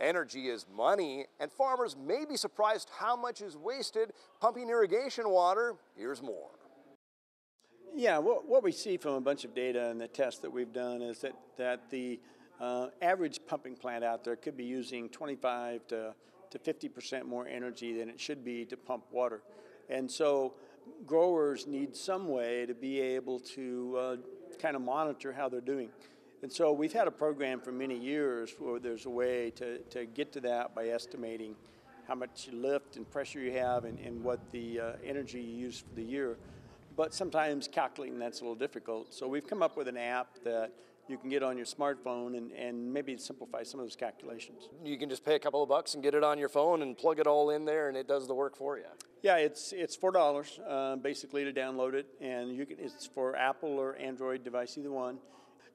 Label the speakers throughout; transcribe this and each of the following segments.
Speaker 1: Energy is money, and farmers may be surprised how much is wasted pumping irrigation water. Here's more.
Speaker 2: Yeah, what, what we see from a bunch of data and the tests that we've done is that, that the uh, average pumping plant out there could be using 25 to, to 50% more energy than it should be to pump water. And so growers need some way to be able to uh, kind of monitor how they're doing. And so we've had a program for many years where there's a way to, to get to that by estimating how much lift and pressure you have and, and what the uh, energy you use for the year. But sometimes calculating that's a little difficult. So we've come up with an app that you can get on your smartphone and, and maybe simplify some of those calculations.
Speaker 1: You can just pay a couple of bucks and get it on your phone and plug it all in there and it does the work for you.
Speaker 2: Yeah, it's it's four dollars uh, basically to download it, and you can it's for Apple or Android device, either one.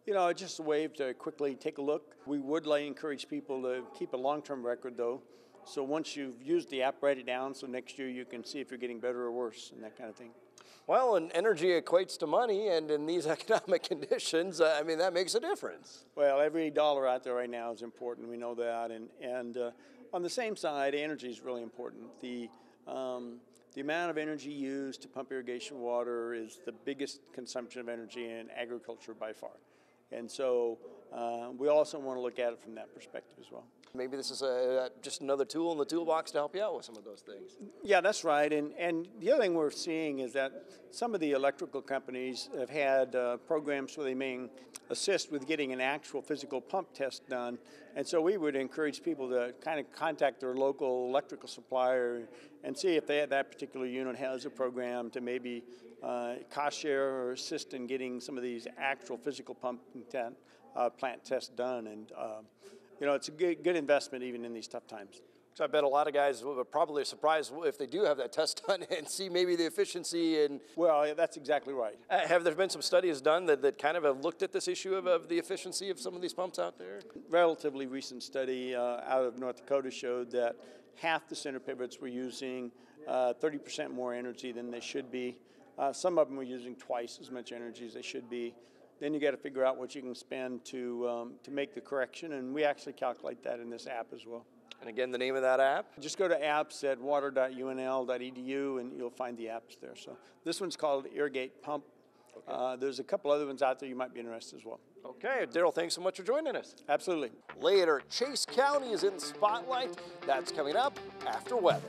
Speaker 2: You know, just a way to quickly take a look. We would like encourage people to keep a long-term record though. So once you've used the app, write it down so next year you can see if you're getting better or worse and that kind of thing.
Speaker 1: Well, and energy equates to money, and in these economic conditions, uh, I mean, that makes a difference.
Speaker 2: Well, every dollar out there right now is important. We know that. And, and uh, on the same side, energy is really important. The, um, the amount of energy used to pump irrigation water is the biggest consumption of energy in agriculture by far. And so uh, we also want to look at it from that perspective as well.
Speaker 1: Maybe this is a, just another tool in the toolbox to help you out with some of those things.
Speaker 2: Yeah, that's right. And, and the other thing we're seeing is that some of the electrical companies have had uh, programs where they may assist with getting an actual physical pump test done. And so we would encourage people to kind of contact their local electrical supplier and see if they, that particular unit has a program to maybe uh, cost share or assist in getting some of these actual physical pump uh, plant tests done. And uh, you know, it's a good, good investment even in these tough times.
Speaker 1: So I bet a lot of guys will probably surprised if they do have that test done and see maybe the efficiency and.
Speaker 2: Well, that's exactly right.
Speaker 1: Uh, have there been some studies done that, that kind of have looked at this issue of, of the efficiency of some of these pumps out there?
Speaker 2: Relatively recent study uh, out of North Dakota showed that half the center pivots were using uh, 30% more energy than they should be. Uh, some of them were using twice as much energy as they should be. Then you got to figure out what you can spend to, um, to make the correction, and we actually calculate that in this app as well.
Speaker 1: And again, the name of that app?
Speaker 2: Just go to apps at water.unl.edu and you'll find the apps there. So this one's called Irrigate Pump. Okay. Uh, there's a couple other ones out there you might be interested as well.
Speaker 1: Okay, Daryl, thanks so much for joining us.
Speaker 2: Absolutely.
Speaker 1: Later, Chase County is in the spotlight. That's coming up after weather.